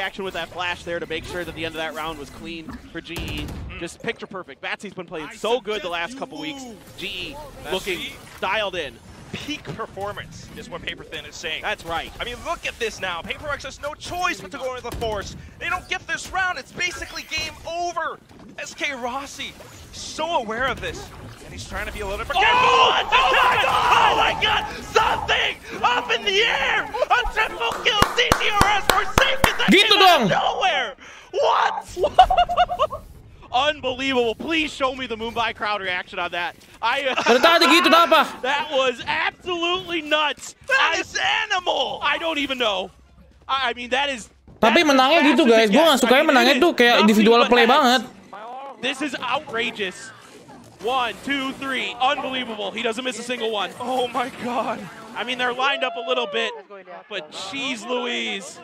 reaction with that flash there to make sure that the end of that round was clean for GE. Just picture perfect. Batsy's been playing so good the last couple weeks. GE looking dialed in. Peak performance is what Paper Thin is saying. That's right. I mean, look at this now. Paper Rex has no choice but to go into the Force. They don't get this round. It's basically game over. SK Rossi, so aware of this. And he's trying to be a little bit more careful. Oh! Oh, oh my god! Something up in the air! A triple kill CTRS Forsaken that Gitu came out of dong. nowhere! What? Unbelievable. Please show me the Mumbai crowd reaction on that. I Dari tadi gitu dah apa? That was absolutely nuts. That I, is animal! I don't even know. I, I mean, that is. Tapi that's menangnya gitu guys. Gue gets. gak sukanya I menangnya tuh kayak individual play banget. Eh. This is outrageous. One, two, three. Unbelievable. He doesn't miss a single one. Oh my god. I mean, they're lined up a little bit, but jeez Louise.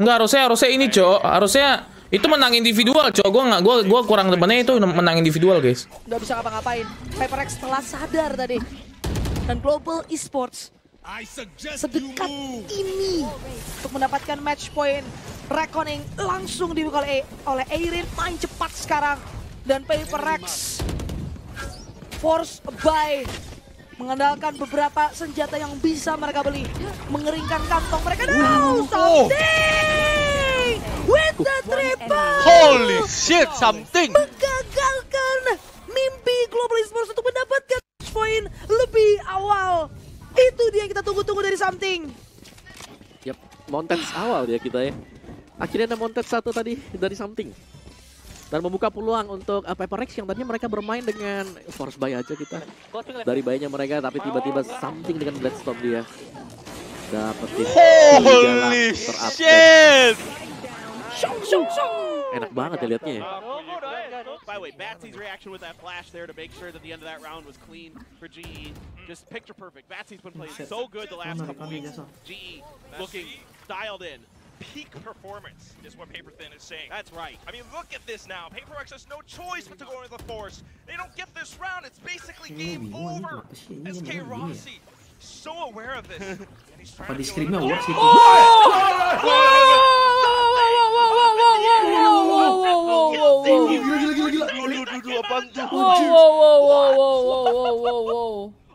Enggak harusnya harusnya ini cok. Harusnya itu menang individual cok. Gue nggak gue gue kurang depannya itu menang individual guys. nggak bisa ngapa-ngapain. HyperX telah sadar tadi. Dan Global Esports sedekat ini untuk mendapatkan match point. Reckoning langsung dibuka oleh, oleh Airin main cepat sekarang. Dan PaperX force by mengandalkan beberapa senjata yang bisa mereka beli. Mengeringkan kantong mereka. No, something! With the triple! Holy shit, something! Menggagalkan mimpi Global Esports untuk mendapatkan point lebih awal. Itu dia yang kita tunggu-tunggu dari something. Yap, Montage awal ya kita ya. Akhirnya ada Montage satu tadi dari something. Dan membuka peluang untuk uh, Paper Rex yang tadinya mereka bermain dengan force buy aja kita. Dari bayinya mereka tapi tiba-tiba something dengan Bloodstorm dia. Dapetin Holy shit! Enak banget ya liatnya ya. By the way, Batsy's reaction with that flash there to make sure that the end of that round was clean for GE. Just picture perfect. Batsy's been playing so good the last couple weeks. GE looking dialed in. Peak performance is what Paper Thin is saying. That's right. I mean, look at this now. Paper Rex has no choice but to go into the Force. They don't get this round. It's basically game over. SK Rossi, so aware of this. And he's trying to be a little bit more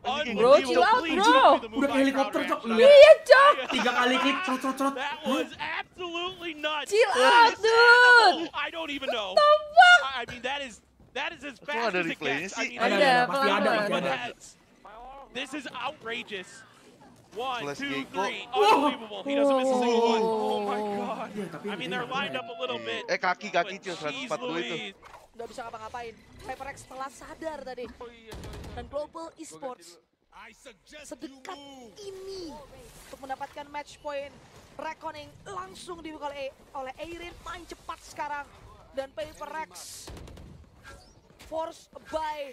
Bro, chill out, bro. Udah kayak helikopter, Cok. Lu lihat. Iya, Cok. Tiga kali klik, cerot, cerot, cerot. That was absolutely nuts. Chill out, dude. I don't even know. What the fuck? I I mean, that is that is as fast as it gets. I mean, Ada, ada, pasti ada, ada. This is outrageous. One, Plus two, three. Unbelievable. He doesn't miss a single one. Oh my god. Iya, I mean, they're lined up a little bit. Eh kaki kaki cuy jeez 142 itu. Louise. Nggak bisa ngapa-ngapain. HyperX telah sadar tadi. Dan Global Esports sedekat ini untuk mendapatkan match point. Reckoning langsung dibuka oleh, oleh Airin main cepat sekarang. Dan PaperX force by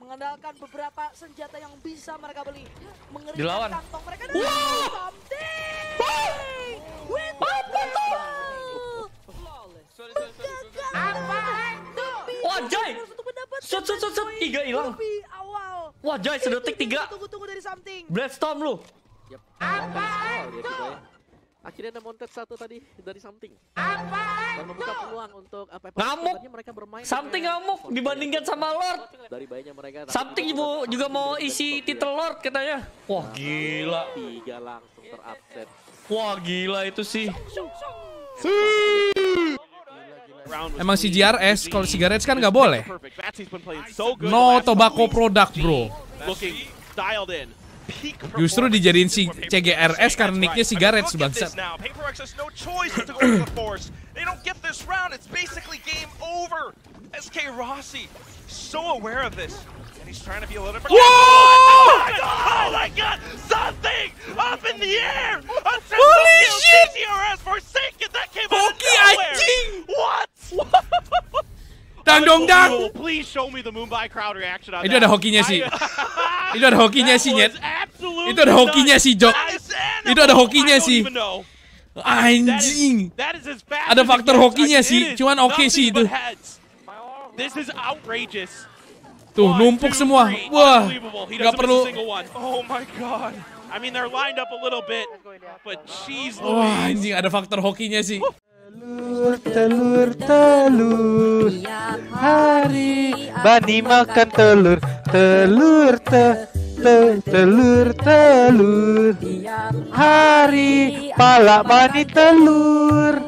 mengandalkan beberapa senjata yang bisa mereka beli. Mengeringkan Dilawan. kantong mereka. Wow! Something! With Jai! Mendapatkan Shot, shot, shot, shot. Tiga hilang. Awal. Wah Joy sedetik Itu tiga. yang Tunggu-tunggu dari something. Bloodstorm lu. Ya kita ya. Akhirnya ada Montage satu tadi dari something. Dan membuka peluang untuk yang Ngamuk. mereka bermain Something ngamuk dibandingkan sama Lord. dari bayinya mereka Something juga something mau isi dia. Lord katanya. Wah gila. tiga langsung terupset Wah gila itu sih. Emang si GRS, kalau cigarettes kan nggak boleh. No tobacco product, bro. Looking dialed in. Justru dijadiin si CGRS karena nicknya right. cigarettes, I mean, look at bangsat. this now. Paper Rex has no choice but to go into the Force. They don't get this round. It's basically game over. SK Rossi, so aware of this. And he's trying to be a little bit more Oh my god! Oh my god! Something up in the air! Holy shit! CTRS Forsaken! That came out of nowhere! What? Dang dong dang. Please show me the Mumbai crowd reaction on Itu ada hokinya sih. I- Itu ada hokinya sih, Nyet. Itu ada hokinya sih, Jok. Itu ada hokinya sih. Anjing. Ada faktor hokinya sih, cuman oke nothing sih itu. heads. This is outrageous. Tuh One, numpuk two, semua. Wah. Nggak perlu. Oh my god. I mean, they're lined up a little bit, But jeez Wah, anjing ada faktor hokinya sih. Telur, telur, hari Bani makan telur, telur, te, te, telur, telur. Hari, pala bani telur